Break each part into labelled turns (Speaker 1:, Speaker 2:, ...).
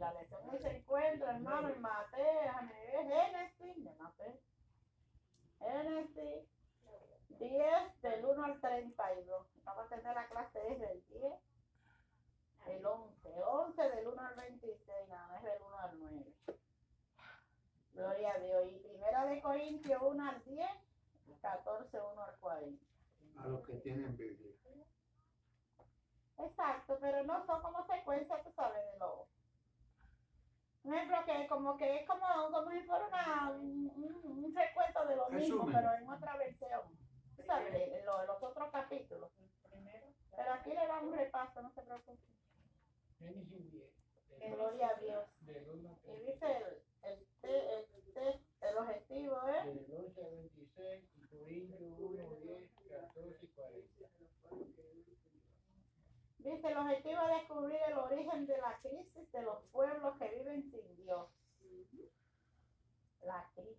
Speaker 1: la lección hoy se encuentra, hermano, en Mateo, déjame ver, Génesis, de Mateo. Génesis 10 del 1 al 32. Vamos a tener la clase es del 10, el 11, 11 del 1 al 26, nada, es del 1 al 9. Gloria a Dios. Y primera de Corintios 1 al 10, 14, 1 al 40.
Speaker 2: A los que tienen Biblia.
Speaker 1: Exacto, pero no son como secuencias, tú sabes, de lo. Un ejemplo que como que es como, como si fuera una, un, un- un recuento de lo mismo,
Speaker 2: Resumen.
Speaker 1: pero en otra versión. Sabes, en lo- los otros capítulos. Pero aquí le damos un repaso, no se preocupe. Gloria a Dios. Y dice el, el, te- el, te- el objetivo es
Speaker 3: Del 11 al 26, y Corintios 1, 10, 14 y 40.
Speaker 1: Dice, el objetivo es descubrir el origen de la crisis de los pueblos que viven sin Dios. La crisis,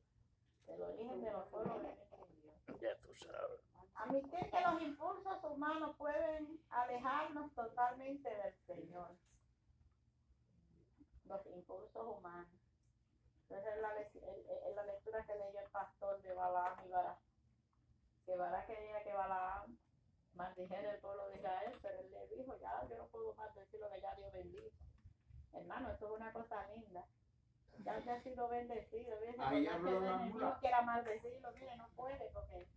Speaker 1: el origen de los pueblos que viven sin Dios.
Speaker 4: Ya tú sabes.
Speaker 1: Admitir que los impulsos humanos pueden alejarnos totalmente del Señor. Los impulsos humanos. Entonces es la, es- la lectura que leyó el pastor de Balaam y Bará. Que Bará quería que Balaam maldijera el pueblo de Israel, pero él le dijo, ya yo no puedo más decir lo que ya Dios bendijo. Hermano, esto es una cosa linda. Ya usted ha sido bendecido.
Speaker 2: Ahí habló la mula.
Speaker 1: quiera maldecirlo, mire, no puede porque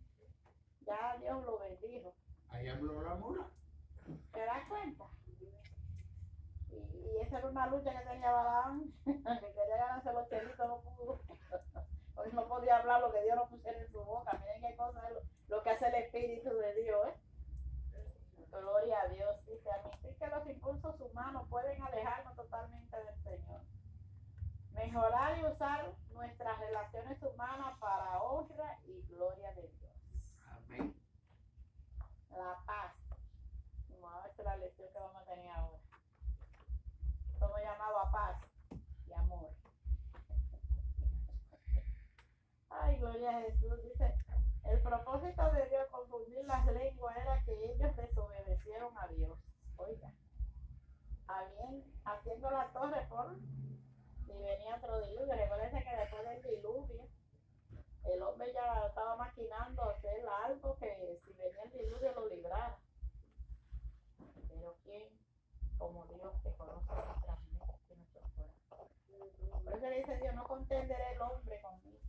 Speaker 1: ya Dios lo bendijo.
Speaker 2: Ahí habló la mula.
Speaker 1: ¿Te das cuenta? Y, y esa era una lucha que tenía Balaam, que quería ganarse los chelitos, no pudo. Porque no podía hablar lo que Dios no pusiera en su boca. Miren qué cosa es lo, lo que hace el Espíritu de Dios, ¿eh? Gloria a Dios. Dice, admitir que los impulsos humanos pueden alejarnos totalmente del Señor. Mejorar y usar nuestras relaciones humanas para honra y gloria de Dios.
Speaker 2: Amén.
Speaker 1: La paz. Vamos a ver si la lección que vamos a tener ahora. Somos llamados a paz y amor. Ay, gloria a Jesús. Dice, el propósito de Dios confundir las lenguas era que ellos desobedecieron a Dios. Oiga, habían, haciendo la torre por y venía otro diluvio. Recuerden que después del diluvio, el hombre ya estaba maquinando hacer algo que si venía el diluvio lo librara. Pero quién, como Dios que conoce nuestras mentes y nuestros corazones. Por eso le dice Dios, no contenderá el hombre conmigo.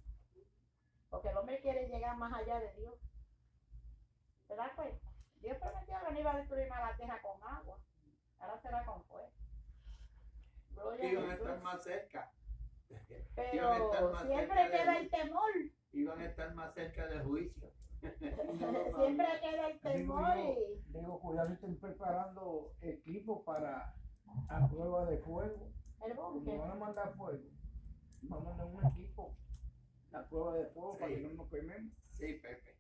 Speaker 1: Porque el hombre quiere llegar más allá de Dios. ¿Te das cuenta? Dios prometió que no iba a destruir más la tierra con agua. Ahora será con fuego. Gloria
Speaker 2: Iban
Speaker 1: a
Speaker 2: a estar más cerca.
Speaker 1: Pero
Speaker 2: iban a estar más
Speaker 1: siempre
Speaker 2: cerca
Speaker 1: queda el temor.
Speaker 2: Iban a estar más cerca del juicio.
Speaker 1: Siempre queda el temor y
Speaker 3: Digo, cuidado, estén preparando equipo para a prueba de fuego.
Speaker 1: el
Speaker 3: Como
Speaker 1: búnker.
Speaker 3: van a mandar fuego, vamos a mandar un equipo a prueba de fuego para que no nos quememos.
Speaker 2: Sí, Pepe.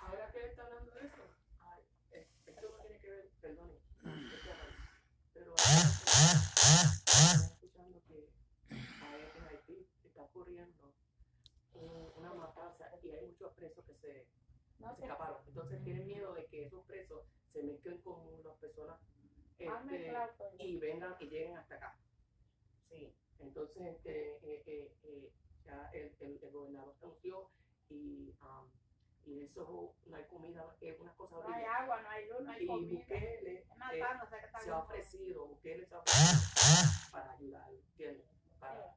Speaker 5: Ahora que está hablando de eso, ay, esto no tiene que ver, perdón, escuchando que ahí en Haití está ocurriendo un- una matanza y hay muchos presos que se, escaparon. Entonces tienen miedo de que esos presos se mezclen con las personas
Speaker 1: hazme
Speaker 5: este,
Speaker 1: Toño.
Speaker 5: y vengan y lleguen hasta acá. Sí, entonces este, eh, eh, eh, ya el, el, el gobernador anunció y, um, y eso no hay comida, es una cosa
Speaker 1: No hay
Speaker 5: horrible.
Speaker 1: agua, no hay luz, no hay
Speaker 5: Y
Speaker 1: comida.
Speaker 5: Bukele
Speaker 1: Es
Speaker 5: eh, se ha ofrecido, Bukele se ha ofrecido para ayudar, ¿entiendes? Para-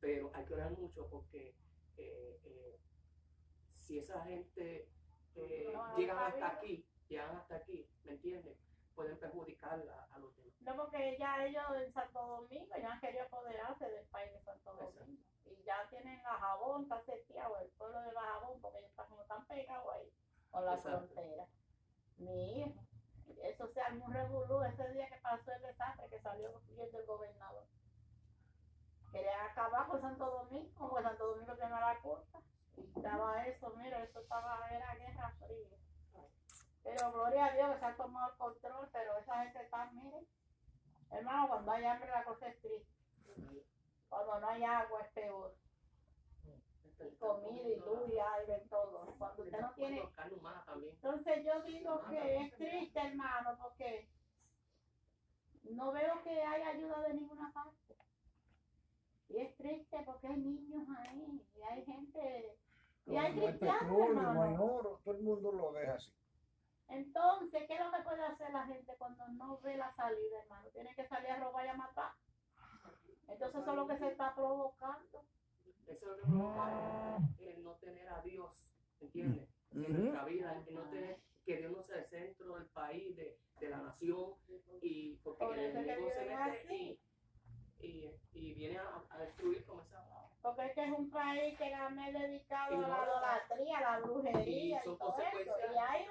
Speaker 5: pero hay que orar mucho porque eh, eh, si esa gente
Speaker 1: No,
Speaker 5: llegan hasta aquí, llegan hasta aquí, ¿me entiendes? Pueden perjudicar a, a los demás.
Speaker 1: No, porque ya ellos en Santo Domingo ya han querido apoderarse del país de Santo. Domingo. Ya tienen la jabón, está seteado el pueblo de la jabón, porque ellos están como están pegados ahí. con la
Speaker 5: Exacto.
Speaker 1: frontera. Mi hijo, eso se armó un revolú ese día que pasó el desastre que salió huyendo el gobernador. Querían acabar con Santo Domingo, porque Santo Domingo tenía la culpa. Y estaba eso, mira, eso estaba, era guerra fría. Pero gloria a Dios que se ha tomado el control, pero esa gente está, miren, hermano, cuando hay hambre la cosa es triste. Cuando no hay agua es peor. Y comida y luz y aire y todo. Cuando usted no tiene entonces yo digo que es triste, hermano, porque no veo que haya ayuda de ninguna parte. Y es triste porque hay niños ahí, y hay gente, y hay
Speaker 3: No hay
Speaker 1: cristianos,
Speaker 3: no hay
Speaker 1: hermano.
Speaker 3: oro, todo el mundo lo deja así.
Speaker 1: Entonces, ¿qué es lo que puede hacer la gente cuando no ve la salida, hermano? Tiene que salir a robar y a matar. Entonces eso es lo que se está provocando.
Speaker 5: Eso es lo que provoca el no tener a Dios, ¿entiendes? En nuestra vida, el no tener, que Dios no sea el centro del país, de, de la nación, y porque
Speaker 1: Por
Speaker 5: el
Speaker 1: que
Speaker 5: enemigo se mete
Speaker 1: así.
Speaker 5: y, y, y viene a, a destruir como esa
Speaker 1: Porque es que es un país que es dedicado
Speaker 5: Y
Speaker 1: a la idolatría, a la
Speaker 5: y
Speaker 1: brujería y,
Speaker 5: son
Speaker 1: todo eso. Y hay,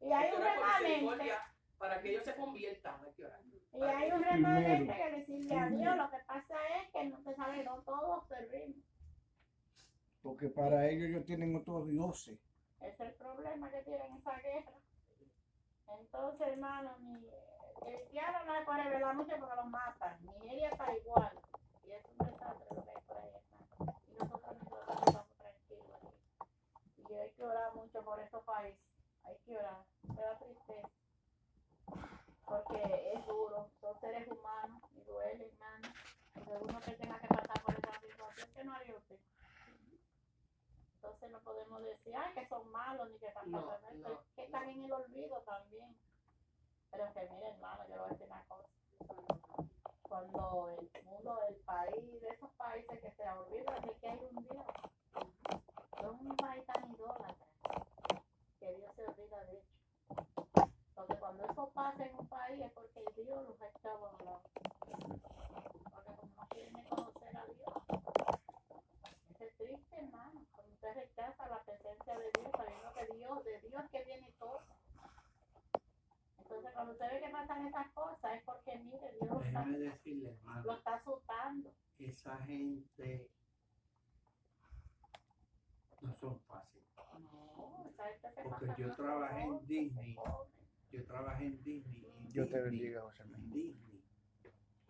Speaker 1: y hay
Speaker 5: que
Speaker 1: un remanente.
Speaker 5: Para que ellos se conviertan, hay que orar.
Speaker 1: Y hay un remanente que decirle a Dios, lo que pasa es que no te sabe, no todos servimos.
Speaker 3: Porque para ellos ellos tienen otros dioses.
Speaker 1: Es el problema que tienen esa guerra. Entonces, hermano, mi cristiano no se puede revelar mucho porque los matan. Nigeria está igual. Y es un desastre lo que hay por ahí, hermano. Y nosotros nosotros estamos tranquilos aquí. Y hay que orar mucho por estos países. Hay que orar. Me da tristeza. Porque es duro. Son seres humanos y duele, hermano. Uno que tenga que pasar por esa situación, que no haría usted? Entonces no podemos decir, ay, que son malos ni que están
Speaker 5: No,
Speaker 1: pasando
Speaker 5: no,
Speaker 1: que están en el olvido también. Pero que miren, hermano, yo le voy a decir una cosa. Cuando el mundo, el país, de esos países que se olvidan de que hay un Dios, son un país tan idólatra que Dios se olvida de ellos. Cuando eso pasa en un país es porque Dios los ha echado a un lado. Porque como no quieren conocer a Dios, es triste, hermano, cuando usted rechaza la presencia de Dios, sabiendo que Dios, de Dios que viene todo. Entonces, cuando usted ve que pasan esas cosas, es porque, mire, Dios lo está, lo está azotando.
Speaker 2: esa gente no son fáciles.
Speaker 1: No, esa gente se
Speaker 2: Porque yo trabajé en Disney. Yo trabajé en Disney. y
Speaker 3: Dios te
Speaker 2: Disney-
Speaker 3: bendiga, José Miguel.
Speaker 2: Disney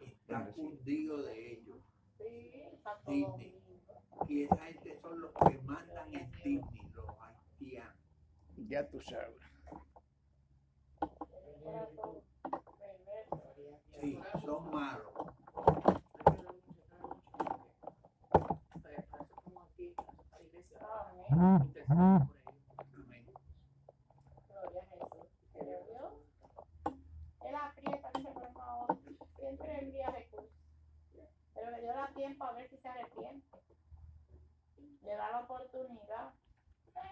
Speaker 2: está fundido de ellos.
Speaker 1: Sí,
Speaker 2: Disney. Y esa gente son los que mandan en Disney, los haitianos.
Speaker 3: Ya tú sabes.
Speaker 2: Sí, son malos.
Speaker 1: Amén.
Speaker 2: Amén.
Speaker 1: Gloria a Jesús. Pero Dios, Él aprieta ese problema a otro. Siempre envía recursos. Pero dio la tiempo a ver si se arrepiente. Le da la oportunidad.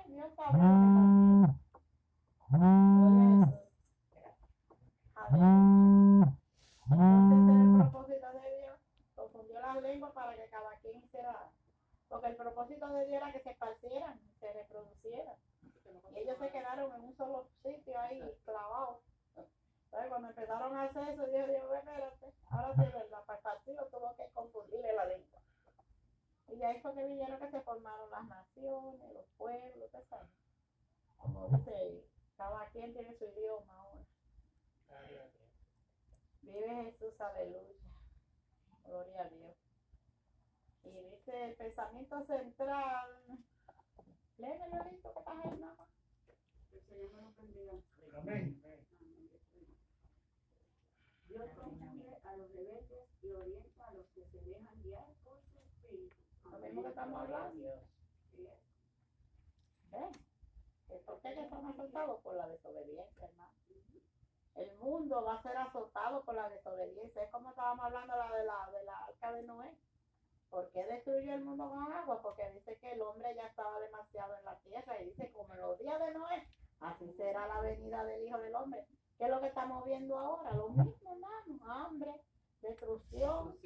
Speaker 1: Dios sabe lo que. Aleluya. Entonces era el propósito de Dios. Confundió las lenguas para que cada quien hiciera. Porque el propósito de Dios era que se esparcieran, se reproducieran. Y ellos se quedaron en un solo sitio ahí clavados. Entonces, cuando empezaron a hacer eso, Dios dijo, "Ve, espérate, ahora sí verdad, para el partido tuvo que confundirle la lengua. Y ahí fue que vinieron que se formaron las naciones, los pueblos, ¿usted sabe? Como dice ahí, cada quien tiene su idioma ahora. Vive Jesús, aleluya. Gloria a Dios. Y dice el pensamiento central. Léeme, Lolito, que estás ahí, mamá.
Speaker 3: Amén.
Speaker 4: Dios confunde a los rebeldes y orienta a los que se dejan guiar por su espíritu.
Speaker 1: Lo mismo que estamos hablando. ¿Eh? ¿Es ¿Por qué que son azotados? Por la desobediencia, hermano. El mundo va a ser azotado por la desobediencia. Es como estábamos hablando la de la, de la arca de Noé. ¿Por qué destruyó el mundo con agua? Porque dice que el hombre ya estaba demasiado en la tierra. Y dice, como en los días de Noé, así será la venida del Hijo del Hombre. ¿Qué es lo que estamos viendo ahora? Lo mismo, hermano. Hambre, destrucción,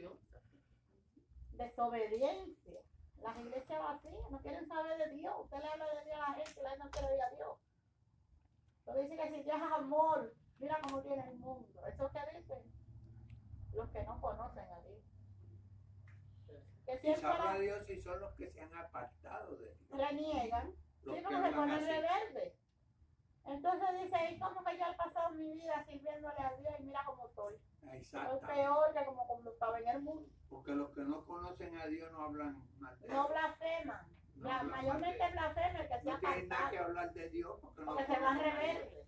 Speaker 1: desobediencia. Las iglesias vacías, no quieren saber de Dios. Usted le habla de Dios a la gente y la gente no quiere oír a Dios. dice que si Dios es amor, mira cómo tiene el mundo. Eso que dicen los que no conocen a Dios. Que
Speaker 2: Y
Speaker 1: siempre
Speaker 2: sabrá Dios si son los que se han apartado de Dios.
Speaker 1: reniegan,
Speaker 2: Los
Speaker 1: sí, porque se ponen rebeldes. Entonces dice, ¿y cómo que yo he pasado mi vida sirviéndole a Dios y mira cómo estoy? Soy
Speaker 2: Exactamente.
Speaker 1: peor que como cuando estaba en el mundo.
Speaker 2: Porque los que no conocen a Dios no hablan mal de
Speaker 1: No blasfeman.
Speaker 2: No mal
Speaker 1: mayormente blasfema el que se
Speaker 2: No
Speaker 1: ha
Speaker 2: tienen nada que hablar de Dios porque no
Speaker 1: porque se van rebeldes.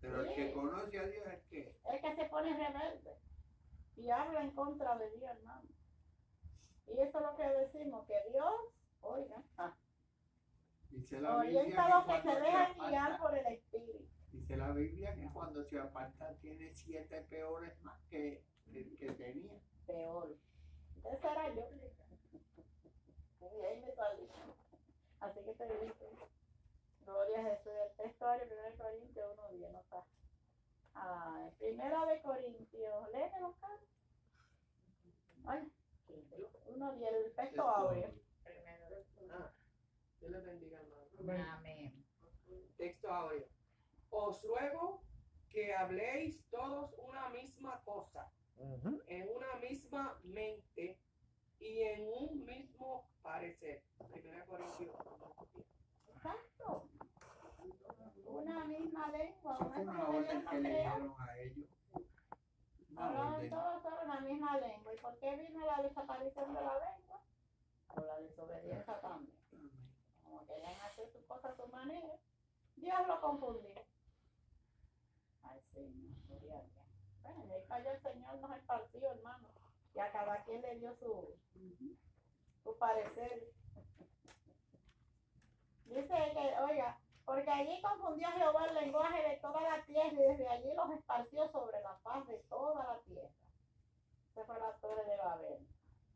Speaker 2: Pero el que conoce a Dios es que
Speaker 1: El que se pone rebelde y habla en contra de Dios, hermano. Y eso es lo que decimos, que Dios, oiga,
Speaker 2: dice la Biblia
Speaker 1: orienta a los que se dejan guiar por el Espíritu.
Speaker 2: Dice la Biblia que cuando se aparta tiene siete peores más que, que, que tenía.
Speaker 1: peor. Ese era yo. Y ahí me salí. Así que te digo, gloria a Jesús. El texto de 1 Corintios 1.10 no está. Ah, primera de Corintios, léeme los carlos. Ay, 1.10, el texto áureo.
Speaker 5: Dios les bendiga, hermano.
Speaker 6: Amén.
Speaker 5: Texto audio. Os ruego que habléis todos una misma cosa, en una misma mente y en un mismo parecer. Primera Corintios 1:10.
Speaker 1: Exacto. Una misma lengua,
Speaker 2: Eso
Speaker 1: una
Speaker 2: fue una
Speaker 1: misma
Speaker 2: orden que
Speaker 1: lengua
Speaker 2: le dieron a ellos.
Speaker 1: Hablaban todos sobre la misma lengua. ¿Y por qué vino la desaparición de la lengua? Por la desobediencia también. Como querían hacer sus Dios lo confundió. Ay, Señor. Bueno, y ahí el Señor, nos esparció, hermano. Y a cada quien le dio su, su parecer. Dice que, oiga, porque allí confundió Jehová el lenguaje de toda la tierra y desde allí los esparció sobre la faz de toda la tierra. Esa fue la torre de Babel.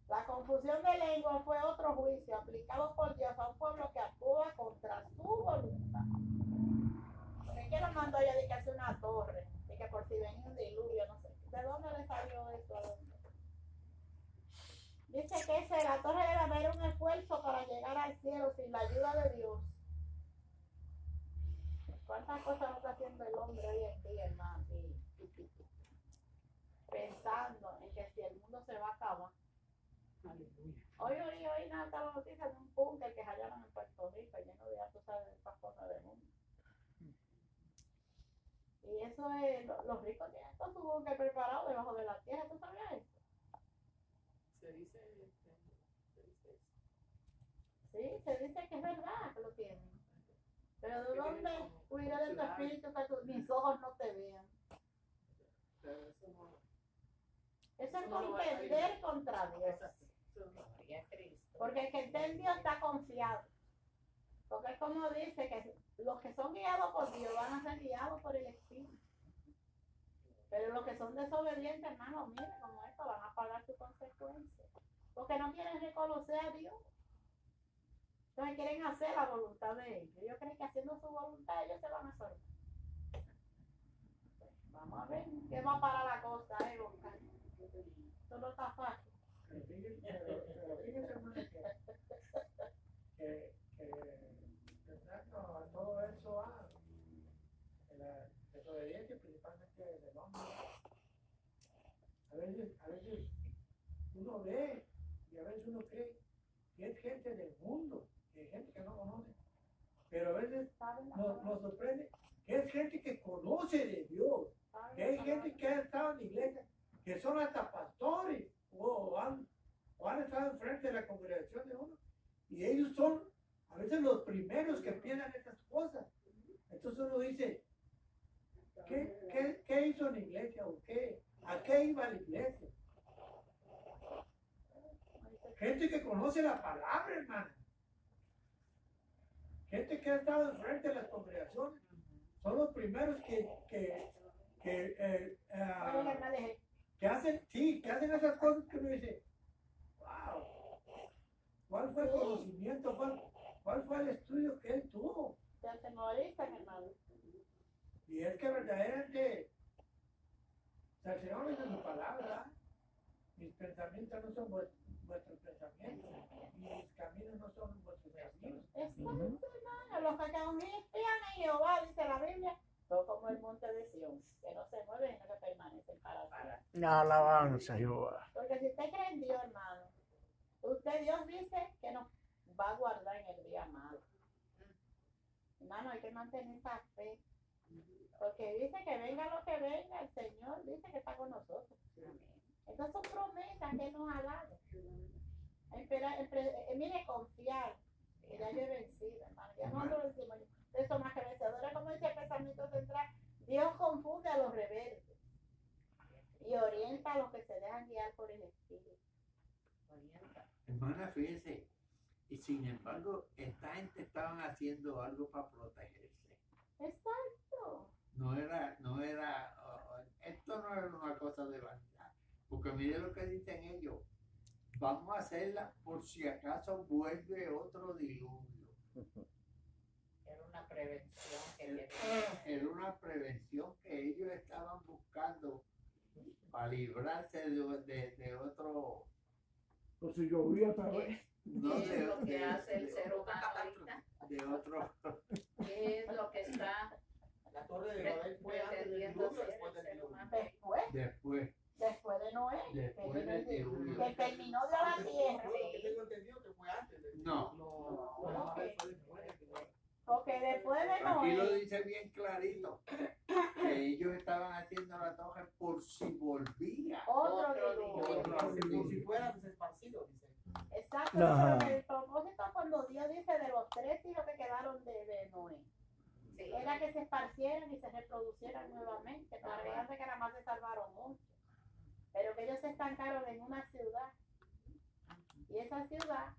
Speaker 1: La confusión de lengua fue otro juicio aplicado por Dios a un pueblo que actúa contra su voluntad. Porque quién lo mandó ella de que hace una torre, y que por si venía un diluvio, no sé. ¿De dónde le salió eso? ¿A? Dice que ese, la torre debe haber un esfuerzo para llegar al cielo sin la ayuda de Dios. ¿Cuántas cosas no está haciendo el hombre hoy en día, hermano? Pensando en que si el mundo se va a acabar. Hoy oí, hoy nada, estaba noticia de un búnker que hallaron en Puerto Rico, lleno de, sabes, de estas cosas del mundo. Y eso es, lo- los ricos tienen todo su búnker preparado debajo de la tierra, ¿tú sabías eso?
Speaker 5: Se dice, este, se dice eso.
Speaker 1: Sí, se dice que es verdad que lo tienen. Pero ¿de dónde cuida de tu espíritu que tu- mis ojos no te vean?
Speaker 5: Pero eso no.
Speaker 1: Eso es
Speaker 5: no
Speaker 1: contender contra Dios. Porque el que está en Dios está confiado. Porque es como dice que los que son guiados por Dios van a ser guiados por el Espíritu. Pero los que son desobedientes, hermano, miren como esto, van a pagar sus consecuencias. Porque no quieren reconocer a Dios. Entonces quieren hacer la voluntad de ellos. Ellos creen que haciendo su voluntad ellos se van a salvar. Vamos a ver qué va para la cosa, eh. Esto no está fácil.
Speaker 7: Pero fíjese, hermano, que, que, que todo eso, en la desobediencia principalmente del hombre, a veces, a veces uno ve y a veces uno cree que es gente del mundo, que es gente que no conoce, pero a veces
Speaker 1: ¿Saben la
Speaker 7: nos, nos sorprende que es gente que conoce de Dios,
Speaker 1: ¿Saben
Speaker 7: que hay gente que ha estado en la iglesia, que son hasta pastores, o han, o estado enfrente de la congregación de uno, y ellos son a veces los primeros que piensan estas cosas. Entonces uno dice, ¿qué, qué, qué hizo la iglesia? ¿O qué? ¿A qué iba la iglesia? Gente que conoce la palabra, hermano. Gente que ha estado enfrente de las congregaciones. Son los primeros que, que, eh,
Speaker 1: dije,
Speaker 7: que hacen, sí, que hacen esas cosas que uno dice, wow, ¿cuál fue el conocimiento? ¿Cuál, cuál fue el estudio que él tuvo?
Speaker 1: ya te mi hermano.
Speaker 7: Y es que verdaderamente, Señor dice su palabra, mis pensamientos no son vues- vuestros pensamientos, mis caminos no son vuestros caminos.
Speaker 1: Exacto, hermano. Los que confían en Jehová, dice la Biblia, como el monte de Sion, que no se mueve, sino que permanece para
Speaker 6: siempre.
Speaker 8: Alabanza, Jehová.
Speaker 1: Porque si usted cree en Dios, hermano, usted Dios dice que nos va a guardar en el día malo. Hermano, hay que mantener esa fe. Porque dice que venga lo que venga, el Señor dice que está con nosotros. Entonces son promesas que nos ha dado. Eh, mire, confiar, que ya yo he vencido, hermano. Ya no. Soy más que vencedora. Como dice el pensamiento central, Dios confunde a los rebeldes y orienta a los que se dejan guiar por el Espíritu.
Speaker 5: Orienta.
Speaker 2: Hermana, fíjese, y sin embargo, esta gente estaban haciendo algo para protegerse.
Speaker 1: Exacto.
Speaker 2: No era, no era, esto no era una cosa de vanidad. Porque mire lo que dicen ellos. Vamos a hacerla por si acaso vuelve otro diluvio.
Speaker 5: Era una prevención que
Speaker 2: Era era una prevención que ellos estaban buscando para librarse de, de- de otro,
Speaker 8: Pues si llovía otra vez.
Speaker 2: no
Speaker 5: ¿Qué
Speaker 2: de,
Speaker 5: es lo que
Speaker 2: de-
Speaker 5: hace el ser humano ahorita?
Speaker 2: de otro,
Speaker 5: ¿Qué es lo que está
Speaker 3: La torre de Babel fue antes del diluvio después
Speaker 5: el
Speaker 3: del diluvio.
Speaker 1: Después,
Speaker 2: después,
Speaker 1: después de Noé, que,
Speaker 2: después del
Speaker 1: el diluvio,
Speaker 2: diluvio.
Speaker 1: que terminó de la tierra.
Speaker 3: Yo tengo entendido que fue antes del
Speaker 2: No.
Speaker 3: No, no,
Speaker 1: No.
Speaker 3: Babel fue después del diluvio.
Speaker 1: Porque después de
Speaker 2: Aquí lo
Speaker 1: Noé,
Speaker 2: dice bien clarito, que ellos estaban haciendo la torre por si volvía.
Speaker 1: otro
Speaker 5: Otro
Speaker 3: Como si
Speaker 2: diluvio.
Speaker 3: fuera desesparcido, dice.
Speaker 1: Exacto, pero el propósito cuando Dios dice de los tres hijos que quedaron de, de Noé,
Speaker 5: Sí.
Speaker 1: era que se esparcieran y se reproducieran nuevamente.
Speaker 5: Amén.
Speaker 1: acuérdense que nada más se salvaron muchos. Pero que ellos se estancaron en una ciudad. Y esa ciudad,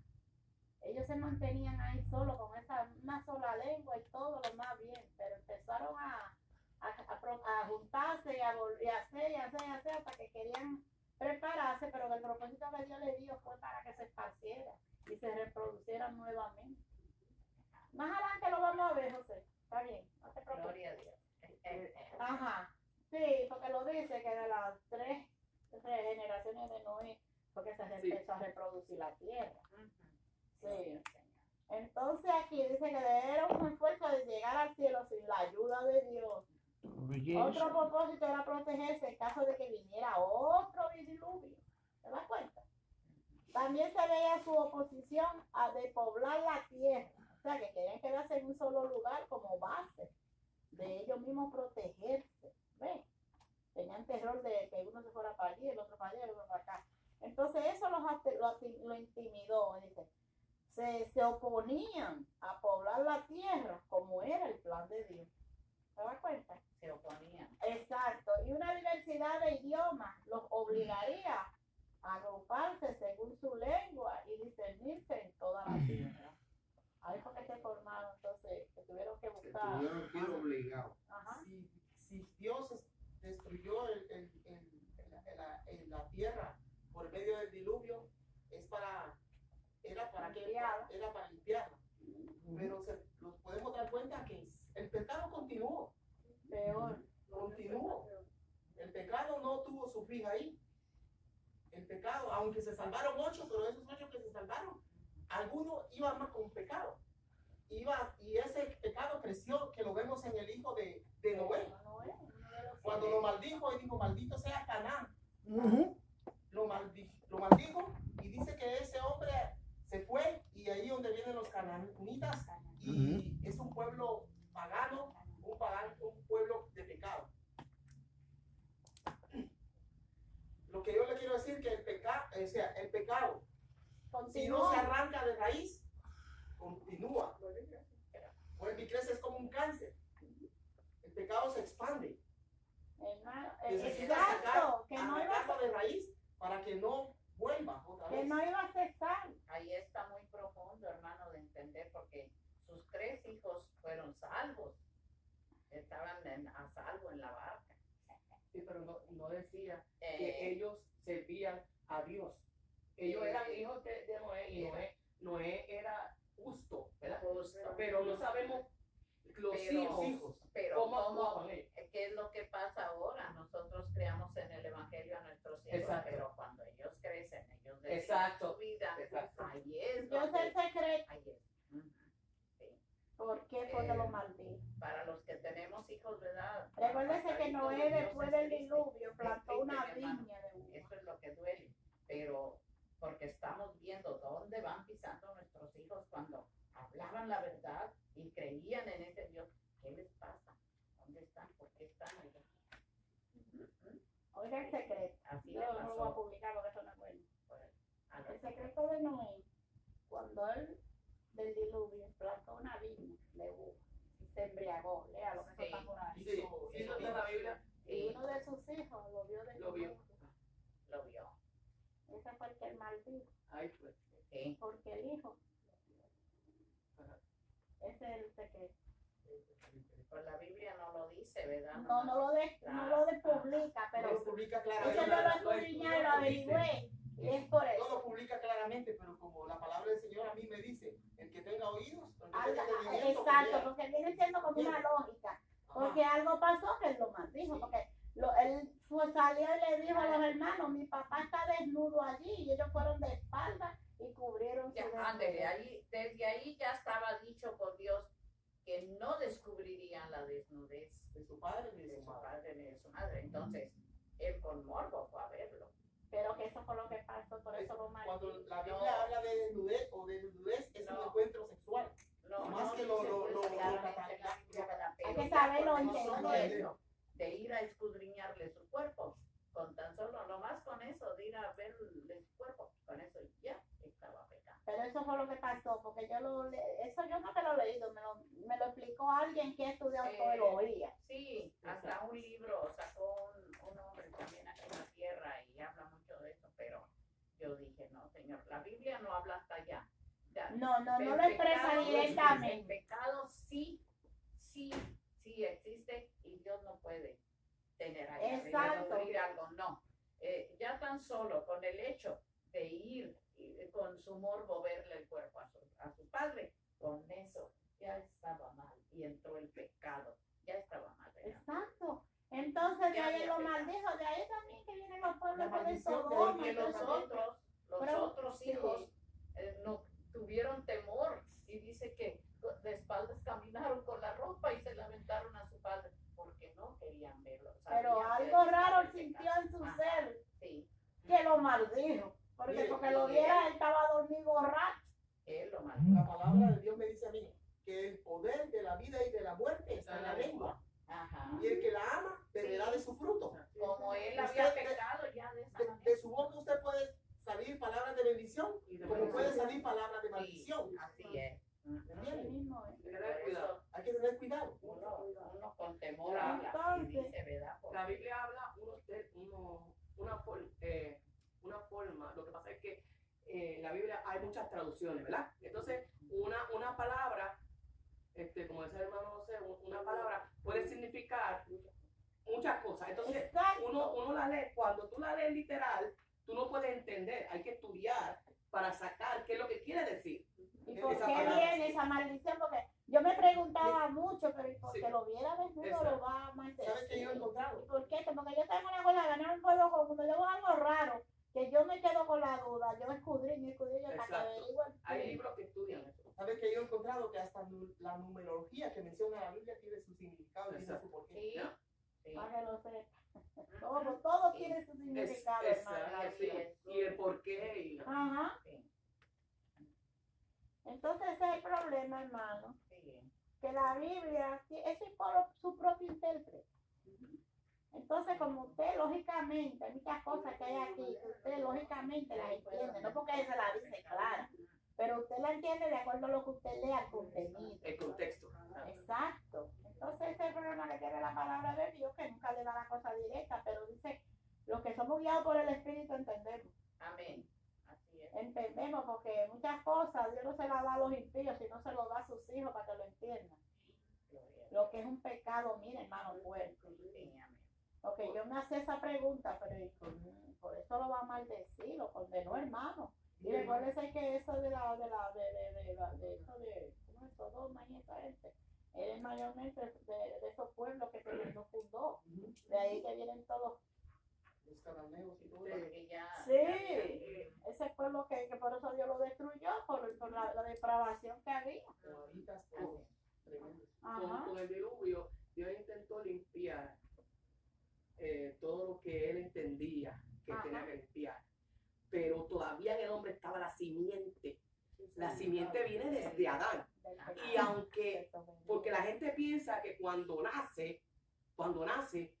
Speaker 1: ellos se mantenían ahí solo con esa una sola lengua y todo lo más bien. Pero empezaron a, a, a a juntarse y a, vol- y a hacer y a hacer y hacer hasta que querían prepararse, pero que el propósito que Dios le dio fue para que se esparcieran y se reproducieran nuevamente. Más adelante lo vamos a ver, José. Está bien, no te preocupes.
Speaker 5: Gloria a Dios. Eh, eh.
Speaker 1: Ajá, sí, porque lo dice que de las tres, generaciones de Noé, porque se
Speaker 3: Sí.
Speaker 1: empezó a reproducir la tierra. Sí. Entonces aquí dice que era un esfuerzo de llegar al cielo sin la ayuda de Dios. Otro propósito era protegerse en caso de que viniera otro diluvio. ¿Se das cuenta? También se veía su oposición a despoblar la tierra. O sea, que querían quedarse en un solo lugar como base de ellos mismos protegerse. ¿Ves? Tenían terror de que uno se fuera para allí, el otro para allá, el otro para acá. Entonces eso los, ate- lo, ati- lo intimidó. Dice. Se, se oponían a poblar la tierra como era el plan de Dios. ¿Se das cuenta?
Speaker 5: Se oponían.
Speaker 1: Exacto, y una diversidad de idiomas los obligaría a agruparse según su lengua y discernirse en toda la tierra. Ahí fue que se formaron, entonces, que tuvieron que
Speaker 2: Se
Speaker 1: buscar.
Speaker 2: tuvieron que ir obligados.
Speaker 1: Ajá.
Speaker 3: Si, si Dios es- destruyó el, el, el- el- la, el- la tierra por medio del diluvio, es para, era para que
Speaker 1: Limpiarla.
Speaker 3: era para limpiarla. Pero se, nos podemos dar cuenta que el pecado continuó,
Speaker 1: Peor.
Speaker 3: continuó. El pecado no tuvo su fin ahí. El pecado, aunque se salvaron ocho, pero esos ocho que se salvaron, algunos iban más con pecado. Iba, y ese pecado creció, que lo vemos en el hijo de, de Noé. Cuando lo maldijo, él dijo, maldito sea. Lo, ¿verdad? No,
Speaker 1: no lo, de,
Speaker 5: no
Speaker 1: lo de publica, pero
Speaker 9: No lo publica
Speaker 1: eso
Speaker 9: claramente.
Speaker 1: yo lo escudriñé y lo averigüé. Y es por
Speaker 9: No
Speaker 1: eso.
Speaker 9: lo publica claramente, pero como la palabra del Señor a mí me dice, el que tenga oídos, el que que
Speaker 1: exacto, porque viene siendo como una lógica.
Speaker 9: Ajá.
Speaker 1: Porque algo pasó que él lo maldijo, porque lo, él fue, salió y le dijo a los hermanos, mi papá está desnudo allí, y ellos fueron de espalda y cubrieron su
Speaker 6: Ya,
Speaker 1: desnudez.
Speaker 6: ándele, ahí, desde ahí ya estaba dicho por Dios que no descubrirían la desnudez
Speaker 9: de su padre ni
Speaker 6: de
Speaker 9: de
Speaker 6: su padre ni de su madre. Entonces, él con morbo fue a verlo.
Speaker 1: Pero que eso fue lo que pasó, por eso lo
Speaker 9: Cuando
Speaker 1: maldijo.
Speaker 9: la Biblia
Speaker 6: No.
Speaker 9: habla de desnudez o de desnudez, es un encuentro sexual.
Speaker 6: No,
Speaker 9: Más
Speaker 6: no
Speaker 9: que lo- lo- lo-.
Speaker 1: Hay que saberlo entender.
Speaker 6: De ir a escudriñarle su cuerpo, con tan solo, nomás con eso, de ir a verle su cuerpo, con eso ya.
Speaker 1: Pero eso fue lo que pasó, porque yo lo, eso yo no me lo he leído, me lo, me lo explicó alguien que ha estudiado
Speaker 6: Eh,
Speaker 1: teología.
Speaker 6: Sí, hasta un libro sacó un, un hombre también aquí en la tierra y habla mucho de eso, pero yo dije, no, señor, la Biblia no habla hasta allá. Ya,
Speaker 1: No, no, no lo expresa
Speaker 6: pecado- El
Speaker 1: directamente.
Speaker 6: pecado sí, sí, sí existe y Dios no puede tener ahí
Speaker 1: Exacto.
Speaker 6: algo, no. Eh, ya tan solo con el hecho de ir con su morbo verle el cuerpo a su, a su padre, con eso ya estaba mal y entró el pecado, ya estaba mal. ¿verdad?
Speaker 1: Exacto. Entonces de ahí lo maldijo, de ahí también que vienen los pueblos
Speaker 9: La
Speaker 1: de Sodoma.
Speaker 6: Porque los otros, los
Speaker 1: Pero-
Speaker 6: otros
Speaker 1: sí.
Speaker 6: hijos eh, no tuvieron temor y dice que de espaldas caminaron con la ropa y se lamentaron a su padre porque no querían verlo.
Speaker 1: Pero algo raro sintió en su
Speaker 6: Ajá.
Speaker 1: ser
Speaker 6: Sí,
Speaker 1: que lo maldijo. Porque, porque lo
Speaker 6: y
Speaker 1: viera, él estaba dormido borracho.
Speaker 6: él lo maldijo.
Speaker 9: La palabra de Dios me dice a mí que el poder de la vida y de la muerte está en la lengua.
Speaker 6: Ajá.
Speaker 9: Y el que la ama beberá de su fruto.
Speaker 6: Como él
Speaker 9: Usted-
Speaker 6: había pecado ya de esa
Speaker 9: De,
Speaker 6: manera.
Speaker 9: de su boca usted puede salir palabras de bendición, como puede salir palabras de
Speaker 6: Sí,
Speaker 9: maldición.
Speaker 6: así es.
Speaker 1: Así
Speaker 9: ¿Entiende?
Speaker 1: mismo es.
Speaker 5: Hay que tener cuidado.
Speaker 9: Hay que tener cuidado.
Speaker 6: Uno, uno con temor habla y
Speaker 1: Entonces-
Speaker 6: dice, ¿verdad? Porque-
Speaker 5: La Biblia habla uno, de- uno- una, for- eh, una forma, lo que pasa es que eh, en la Biblia hay muchas traducciones, ¿verdad? Entonces, una, una palabra, este, como decía el hermano José, un- una palabra puede significar muchas cosas. Entonces,
Speaker 1: Exacto.
Speaker 5: uno, uno la lee, cuando tú la lees literal, tú no puedes entender, hay que estudiar para sacar qué es lo que quiere decir.
Speaker 1: ¿Y por
Speaker 9: esa
Speaker 1: qué
Speaker 9: palabra.
Speaker 1: viene esa maldición? Porque yo me preguntaba mucho, pero ¿y por
Speaker 5: Sí.
Speaker 1: qué lo viera desnudo
Speaker 5: Exacto.
Speaker 1: lo va a maldecir?
Speaker 9: ¿Sabes qué yo he encontrado?
Speaker 1: ¿Y por qué? Porque yo tengo una cosa, ganar un pueblo con cuando yo veo algo raro, que yo me quedo con la duda, yo escudriño, escudriño hasta que
Speaker 5: Exacto.
Speaker 1: averiguo el
Speaker 5: Hay
Speaker 1: fin.
Speaker 5: libros que estudian eso.
Speaker 9: ¿Sabes que yo he encontrado que hasta nu- la numerología que menciona la Biblia tiene su significado y tiene
Speaker 5: Exacto.
Speaker 9: su porqué?
Speaker 6: Sí,
Speaker 5: ¿no?
Speaker 6: sí.
Speaker 1: Para que lo sepa. Todo, todo
Speaker 6: Sí.
Speaker 1: Tiene su
Speaker 5: Es,
Speaker 1: significado, hermano.
Speaker 5: sí. Y el por qué. Y,
Speaker 1: Ajá.
Speaker 6: Sí,
Speaker 1: Entonces ese es el problema, hermano.
Speaker 6: sí.
Speaker 1: que la Biblia es su, pro- su propio intérprete. Entonces, como usted lógicamente, hay muchas cosas que hay aquí, que usted lógicamente las entiende, no porque ella se la dice clara, pero usted la entiende de acuerdo a lo que usted lea el contenido.
Speaker 5: el contexto.
Speaker 1: Exacto. Entonces, ese es el problema que tiene la palabra de Dios, que nunca le da la cosa directa, pero dice, los que somos guiados por el Espíritu entendemos.
Speaker 6: Amén. Así es.
Speaker 1: Entendemos, porque muchas cosas Dios no se las da a los impíos, sino se los da a sus hijos para que lo entiendan. Lo que es un pecado, mire, hermano, fuerte. Ok, yo me hacía esa pregunta, pero ¿y por, eso lo va a maldecir, lo condenó, hermano. Y recuérdese que eso de la, de la, de, de, de, de eso de, ¿cómo es Sodoma y esa gente? Él es mayormente de, de esos pueblos que se no fundó. De ahí que vienen todos.
Speaker 9: Los cananeos y todo
Speaker 6: Porque ya.
Speaker 1: Sí.
Speaker 6: ya-
Speaker 1: Ese pueblo que, que por eso Dios lo destruyó, por, por la, la depravación que había.
Speaker 9: Moabitas.
Speaker 5: Con, el diluvio, Dios intentó limpiar eh, todo lo que él entendía que
Speaker 1: Ajá.
Speaker 5: tenía que limpiar. Pero todavía en el hombre estaba la simiente. La simiente viene desde Adán. Y aunque, porque la gente piensa que cuando nace, cuando nace,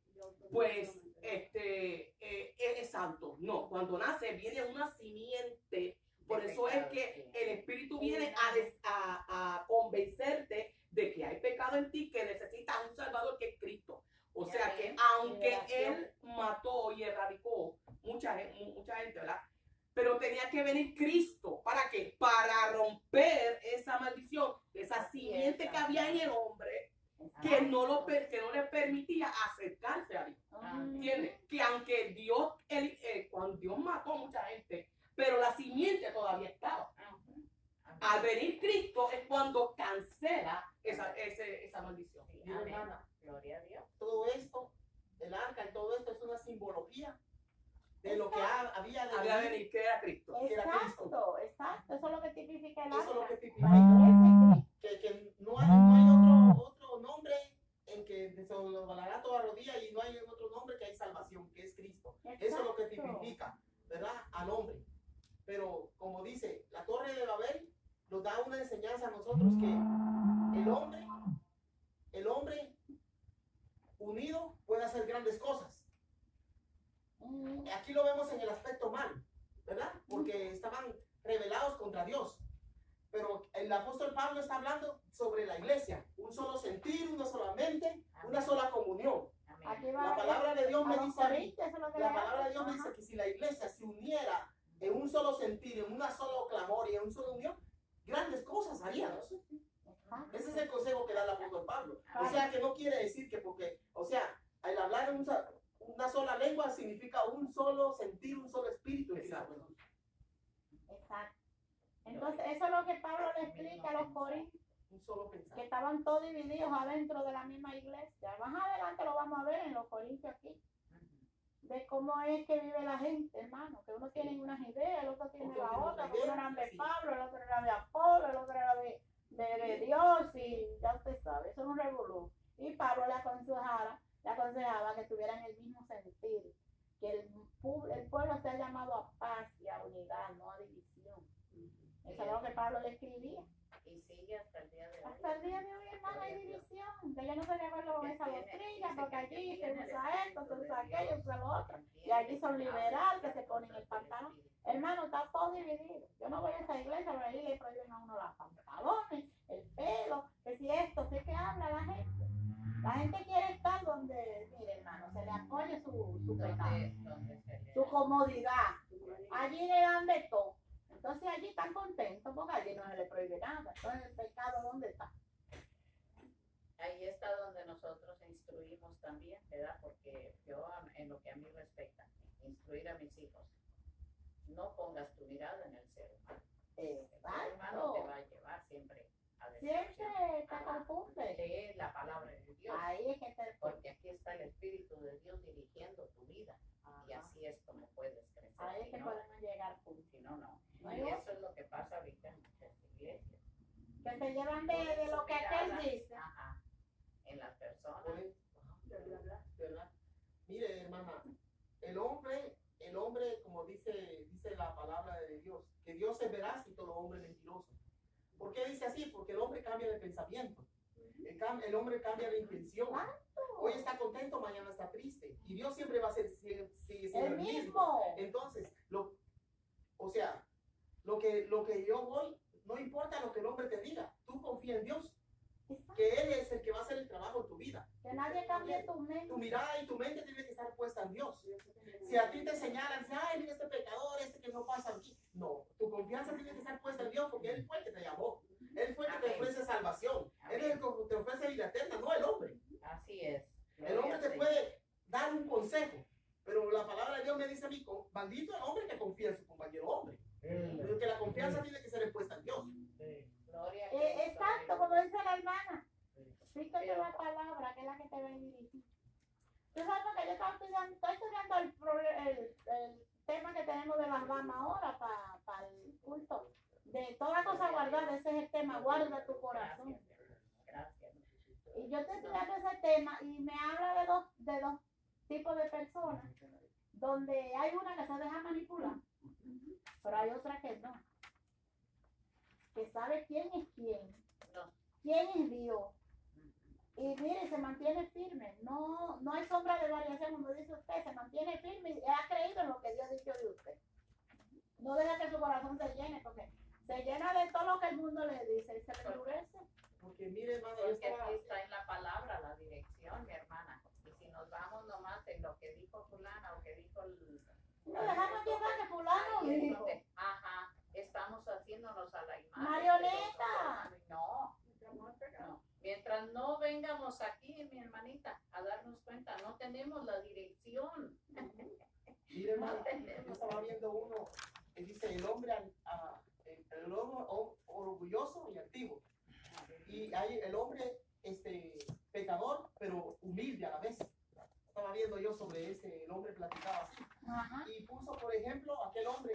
Speaker 9: pues este eh, es santo. No, cuando nace viene una simiente. Por eso es que el Espíritu viene a, des- a, a convencerte de que hay pecado en ti, que necesitas un Salvador que es Cristo. O sea que aunque. Él mató y erradicó mucha, mucha gente, ¿verdad? Pero tenía que venir Cristo. ¿Para qué? Para romper esa maldición, esa simiente que había en el hombre que no, lo, que no le permitía acercarse a Dios.
Speaker 6: Ah,
Speaker 9: ¿Entiendes? Que aunque Dios, eh, cuando Dios mató a mucha gente, pero la simiente todavía estaba. Al venir Cristo es cuando cancela esa, ese- esa maldición.
Speaker 6: Sí,
Speaker 3: Mira,
Speaker 6: amén.
Speaker 3: hermana,
Speaker 6: Gloria a Dios.
Speaker 3: todo esto, el arca y todo esto es una simbología de lo que ha- había de
Speaker 9: Había
Speaker 3: venir.
Speaker 9: venir que era Cristo.
Speaker 3: que era Cristo.
Speaker 1: Exacto, exacto. Eso es lo que tipifica el
Speaker 3: Eso es lo
Speaker 1: arca.
Speaker 3: que tipifica.
Speaker 1: Ese
Speaker 3: Que, que no hay, no hay otro, otro nombre en que se lo doblará toda rodilla y no hay otro nombre que hay salvación, que es Cristo.
Speaker 1: Cristo.
Speaker 3: Eso es lo que
Speaker 1: Exacto.
Speaker 3: tipifica, ¿verdad? Al hombre. Pero como dice, la torre de Babel nos da una enseñanza a nosotros que el hombre, el hombre unido puede hacer grandes cosas.
Speaker 1: Mm,
Speaker 3: Aquí lo vemos en el aspecto mal, ¿verdad? Porque estaban rebelados contra Dios. Pero el apóstol Pablo está hablando sobre la iglesia, un solo sentir, una sola mente, una sola comunión.
Speaker 6: Amén.
Speaker 1: Aquí va
Speaker 3: La palabra de Dios
Speaker 1: a
Speaker 3: me
Speaker 1: los
Speaker 3: dice a mí,
Speaker 1: corintios, eso es lo que
Speaker 3: la
Speaker 1: le
Speaker 3: palabra de
Speaker 1: hace.
Speaker 3: Dios me
Speaker 1: Ajá.
Speaker 3: dice que si la iglesia se uniera en un solo sentir, en una solo clamor y en un solo unión, grandes cosas haríamos. Ese es el consejo que da el apóstol Pablo. O sea que no quiere decir que porque, o sea, al hablar en un sa- una sola lengua significa un solo sentir, un solo espíritu.
Speaker 9: Exacto.
Speaker 1: Exacto. Entonces, eso es lo que Pablo le explica a los corintios, que estaban todos divididos adentro de la misma iglesia. Más adelante lo vamos a ver en los corintios aquí, de cómo es que vive la gente, hermano, que uno tiene unas ideas, el otro tiene la otra, uno era de. Pablo, el otro era de Apolo, el otro era de, de, de Dios, y ya usted sabe, eso es un revolú. Y Pablo le aconsejaba, le aconsejaba que tuvieran el mismo sentir, que el, el pueblo sea llamado a paz y a unidad, no a división. Eso es lo que Pablo le escribía.
Speaker 6: Y sigue hasta el día de hoy.
Speaker 1: Hasta el día de hoy, hermano, hay división. Que yo no estoy de acuerdo con esa doctrina, porque
Speaker 6: que
Speaker 1: allí se usa esto, se usa aquello, se usa lo otro. Y allí son liberal, que se ponen el pantalón. Hermano, está todo dividido. Yo no voy a esa iglesia, pero ahí le prohíben a uno los pantalones, el pelo, que si esto, sé que habla la gente. La gente quiere estar donde, mire, hermano, se le apoye su, su pecado,
Speaker 6: ¿Dónde, dónde se le
Speaker 1: su comodidad. Allí le dan de todo. Entonces allí están contentos porque allí no se le prohíbe nada. Entonces el pecado, ¿dónde está?
Speaker 6: Ahí está donde nosotros instruimos también, ¿verdad? Porque yo, a- en lo que a mí respecta, instruir a mis hijos, no pongas tu mirada en el ser humano. El ser humano te
Speaker 1: Exacto.
Speaker 6: va a llevar siempre a destrucción.
Speaker 1: Siempre te
Speaker 6: Ajá.
Speaker 1: confunde.
Speaker 6: Lee la palabra de Dios,
Speaker 1: Ahí es que te
Speaker 6: porque aquí está el Espíritu de Dios dirigiendo tu vida. Y así es como puedes crecer.
Speaker 1: Ahí es
Speaker 6: Si
Speaker 1: que
Speaker 6: no,
Speaker 1: podemos llegar punto.
Speaker 6: si no, no.
Speaker 1: No
Speaker 6: Y
Speaker 1: hay
Speaker 6: eso es lo que pasa ahorita en muchas iglesias.
Speaker 1: Que se llevan de, de lo que aquel dice.
Speaker 6: Ajá. En las personas.
Speaker 3: Oye, ¿verdad? Mire, hermana, el hombre, el hombre, como dice, dice la palabra de Dios, que Dios es veraz y todo hombre es mentiroso. ¿Por qué dice así? Porque el hombre cambia de pensamiento. El, cam- el hombre cambia de intención. Hoy está contento, mañana está triste. Y Dios siempre va a ser,
Speaker 1: El mismo.
Speaker 3: Entonces, lo, o sea, lo que, lo que yo voy, no importa lo que el hombre te diga, tú confía en Dios, que Él es el que va a hacer el trabajo en tu vida.
Speaker 1: Que nadie cambie tu mente.
Speaker 3: Tu mirada y tu mente tiene que estar puesta en Dios. Si a ti te señalan, ay, mira este pecador, este que no pasa aquí. No, tu confianza tiene que estar puesta en Dios porque Él fue el que te llamó. Él fue el que te ofrece salvación. Él es el que te ofrece vida eterna, no el hombre.
Speaker 6: Así es.
Speaker 3: El hombre te puede dar un consejo, pero la palabra de Dios me dice a mí, maldito el hombre que confía en su compañero hombre. Pero que la confianza tiene que ser puesta en Dios.
Speaker 6: Gloria a
Speaker 1: Eh, exacto, como dice la hermana. Fíjate la palabra, que es la que te va a dirigir. Tú sabes que yo estaba estudiando, estoy estudiando el, el, el tema que tenemos de las damas ahora para el culto. De toda cosa guardada, ese es el tema, guarda tu corazón.
Speaker 6: Gracias.
Speaker 1: Y yo estoy estudiando ese tema y me habla de dos, de dos tipos de personas, donde hay una que se deja manipular, pero hay otra que no. Que sabe quién es quién, quién es Dios Y mire, se mantiene firme. No, no hay sombra de variación, como dice usted. Se mantiene firme y ha creído en lo que Dios ha dicho de usted. No deja que su corazón se llene, porque se llena de todo lo que el mundo le dice y se le endurece.
Speaker 3: Porque mire, hermano,
Speaker 6: Porque aquí está en la palabra la dirección, mi hermana. Y si nos vamos nomás en lo que dijo fulana o que dijo el...
Speaker 1: No dejamos llevar que fulano dijo.
Speaker 6: este, Ajá, estamos haciéndonos a la imagen.
Speaker 1: Marioneta.
Speaker 6: no. Mientras no vengamos aquí, mi hermanita, a darnos cuenta, no tenemos la dirección.
Speaker 3: mire, hermano, yo estaba viendo uno que dice el hombre, el, el hombre o- orgulloso y antiguo. Y hay el hombre este, pecador, pero humilde a la vez. Estaba viendo yo sobre ese, el hombre platicaba así.
Speaker 1: Ajá.
Speaker 3: y puso, por ejemplo, aquel hombre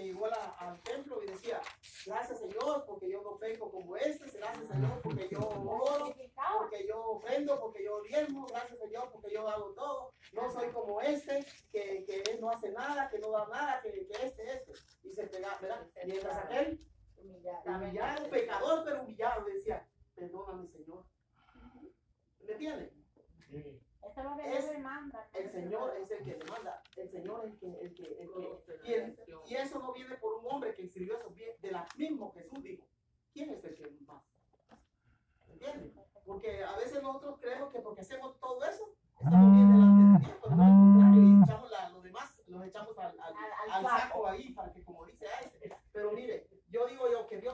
Speaker 3: que llegó a la- al templo y decía, gracias Señor, porque yo no peco como este, gracias Señor, porque yo oro, porque yo ofrendo, porque yo diezmo, gracias Señor, porque yo hago todo, no soy como este, que, que él no hace nada, que no da nada, que, que este, este, y se pega, ¿verdad? Mientras aquel, humillado, pecador, pero humillado, decía, perdóname Señor. ¿Me entiendes?
Speaker 8: Sí.
Speaker 1: Esto lo
Speaker 3: es,
Speaker 1: demanda,
Speaker 3: el Señor es el que demanda, el Señor es el que, el que, el que y, el, y, eso no viene por un hombre que escribió esos bienes, de la mismo Jesús dijo, ¿quién es el que más? ¿Entiendes? Porque a veces nosotros creemos que porque hacemos todo eso, estamos bien delante de Dios, pero al contrario, y echamos la, los demás, los echamos al, al,
Speaker 1: al, al saco
Speaker 3: ahí, para que como dice a. Pero mire, yo digo yo que Dios